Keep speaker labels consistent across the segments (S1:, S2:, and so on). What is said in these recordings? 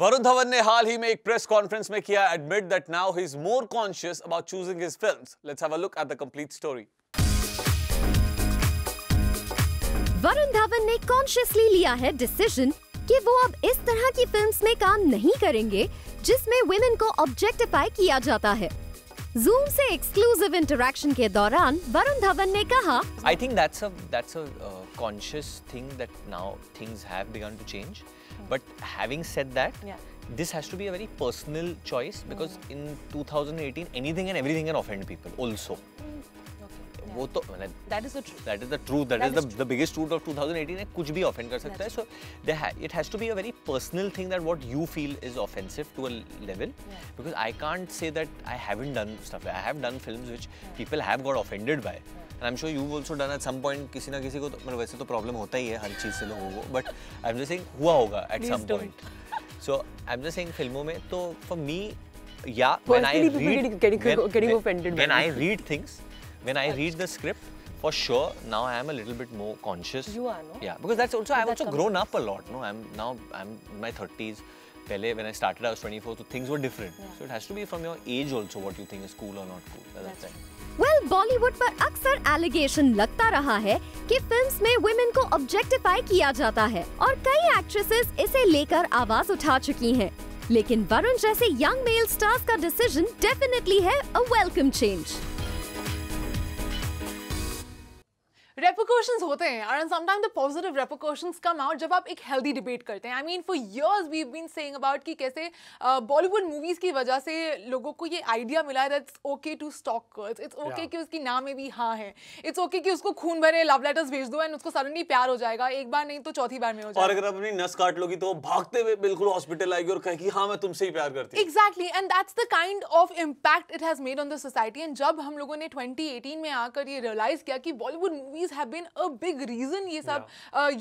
S1: वरुण धवन ने हाल ही में एक प्रेस कॉन्फ्रेंस में किया admit that now he is more conscious about choosing his films let's have a look at the complete story
S2: Varun Dhawan ने consciously लिया है डिसीज़न कि वो अब इस तरह की फिल्म्स में काम नहीं करेंगे, जिसमें वुमेन को ऑब्जेक्टिफाई किया जाता है। जूम से एक्सक्लूसिव इंटरेक्शन के दौरान वरुण धवन ने कहा
S3: I think that's a that's a uh, conscious thing that now things have begun to change. But having said that,
S4: Yeah.
S3: this has to be a very personal choice because in 2018 anything and everything can offend people also. वो तो मतलब कुछ भी offend कर सकता है। It has be a very personal thing that what you feel is offensive to a because I can't say that I haven't done stuff I have done film which people have got offended by I am sure you also done at some point किसी ना किसी को तो वैसे तो problem होता ही है हर चीज़ से लोगों को। But I am just saying हुआ होगा
S4: at
S3: some
S4: point
S3: so I am just saying फ़िल्मों में तो फॉर मी या when I
S4: read when
S3: I
S4: read things
S3: when- I read the script, for sure now I am a little bit more conscious.
S4: You are, no?
S3: Yeah, because that's also I've also grown up a lot. No, I'm now I'm in my 30s. Pehle, when I started, I was 24, so things were different. Yeah. So it has to be from your age also what you think is cool or not cool. That's,
S4: That's
S3: right.
S2: Well Bollywood पर अक्सर allegation लगता रहा है कि films में women को objectify किया जाता है और कई एक्ट्रेसेस इसे लेकर आवाज़ उठा चुकी हैं लेकिन वरुण जैसे यंग मेल स्टार्स का डिसीज़न डेफिनेटली है अ वेलकम चेंज
S4: repercussions होते हैं and sometimes the positive repercussions come out जब आप एक healthy debate करते हैं। I mean for years we've been saying about कि कैसे बॉलीवुड uh, मूवीज़ की वजह से लोगों को ये आइडिया मिला है that's okay to stalk girls it's okay कि उसकी नाम में भी हाँ है इट्स ओके कि उसको खून भरे लव लेटर्स भेज दो एंड उसको सडनली प्यार हो जाएगा एक बार नहीं तो चौथी बार में हो
S1: और
S4: जाएगा।
S1: अगर आप अपनी नस काट लोगी तो वो भागते हुए बिल्कुल हॉस्पिटल आएगी और कहेगी हाँ मैं तुमसे ही प्यार करती हूँ।
S4: Exactly and that's the kind of impact it has made on the society and जब हम लोगों ने 2018 में आकर ये रियलाइज़ किया कि Bollywood movies have been a big reason ये सब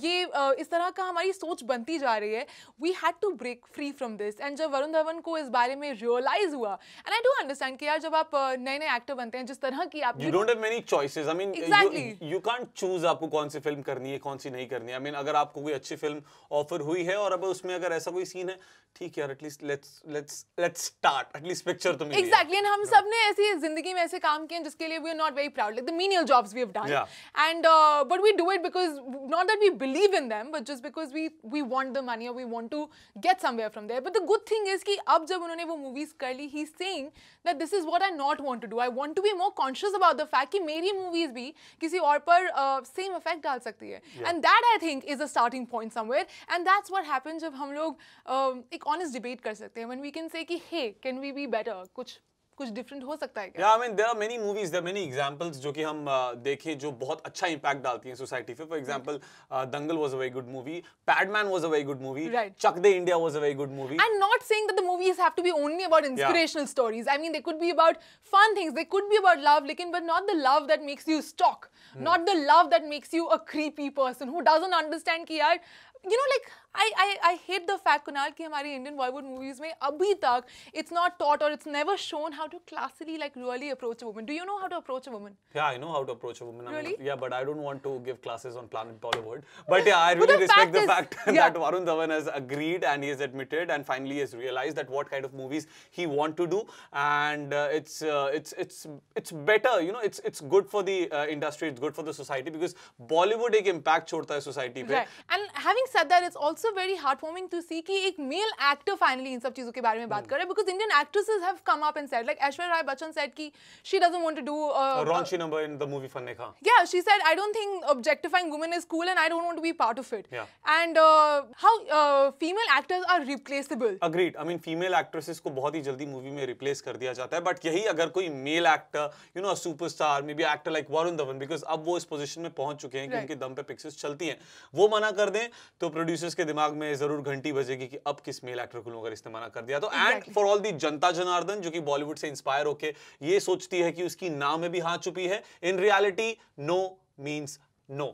S4: ये इस तरह का हमारी सोच बनती जा रही है। We had to break free from this and जब वरुण धवन को इस बारे में रियलाइज़ हुआ एंड आई डू अंडरस्टैंड कि यार जब आप नए नए एक्टर बनते हैं जिस तरह की आप
S1: you don't have many choices I mean you can't choose आपको कौन सी फ़िल्म करनी है कौन सी नहीं करनी है. आई मीन अगर आपको कोई अच्छी फ़िल्म ऑफ़र हुई है और अब उसमें अगर ऐसा कोई सीन है ठीक है यार at least let's let's let's start at least picture तो मिली।
S4: एग्जैक्टली एंड हम सबने ऐसी ज़िंदगी में ऐसे काम किए हैं जिसके लिए we are not very proud like the menial jobs we have done
S1: and
S4: uh, but we do it because not that we believe in them but just because we we want the money or we want to get somewhere from there. But the good thing is ki ab jab unhone wo movies kar he's saying that this is what i not want to do. I want to be more conscious about the fact that meri movies bhi kisi aur par uh, same effect dal sakti hai. Yeah. and that i think is a starting point somewhere. And that's what happens if hum log um, ek honest debate kar sakte when we can say ki hey can we be better? Kuch कुछ different हो सकता है क्या?
S1: Mean there are many movies there many examples जो कि हम uh, जो बहुत अच्छा इंपैक्ट डालती हैं सोसाइटी पे. For example Dangal was a very good movie Padman was a very good movie
S4: Chak
S1: De India was a very good movie I
S4: am not saying that the movies have to be only about inspirational stories I mean they could be about fun things they could be about love लेकिन but not the love that makes you stalk not the love that makes you a creepy person who doesn't understand कि यार you know like I, I, hate the fact Kunal ki hamari Indian Bollywood movies mein abhi tak it's not taught or it's never shown how to classically like really approach a woman. Do you know how to approach a woman?
S1: Yeah, I know how to approach a woman.
S4: Really?
S1: Yeah, but I don't want to give classes on Planet Bollywood. But yeah, I really respect the fact that Varun Dhawan has agreed and he has admitted and finally has realized that what kind of movies he want to do and uh, it's uh, it's it's it's better, you know, it's it's good for the uh, industry, it's good for the society because Bollywood ek impact chhodta hai society
S4: pe. And having that, it's also very heartwarming to see कि एक male actor finally इन सब चीज़ों के बारे में बात कर रहा है because Indian actresses have come up and said like Aishwarya Rai Bachchan said कि she doesn't want to do uh,
S1: A
S4: uh,
S1: raunchy number in the movie Fanne Khan.
S4: yeah she said I don't think objectifying women is cool and I don't want to be part of it
S1: Yeah.
S4: and uh, how uh, female actors are replaceable
S1: agreed I mean female actresses को बहुत ही जल्दी movie में replace कर दिया जाता है but यही अगर कोई male actor you know superstar may be actor like Varun Dhawan because अब वो इस पोजीशन में पहुँच चुके हैं कि
S4: Right.
S1: उनके दम पे पिक्चर्स चलती हैं वो मना कर दें तो प्रोड्यूसर्स के दिमाग में ज़रूर घंटी बजेगी कि अब किस मेल एक्टर को लोगों का इस्तेमाल कर दिया। तो एंड फॉर ऑल दी जनता जनार्दन जो कि बॉलीवुड से इंस्पायर होके ये सोचती है कि उसकी नाम में भी हाथ छुपी है in reality no means no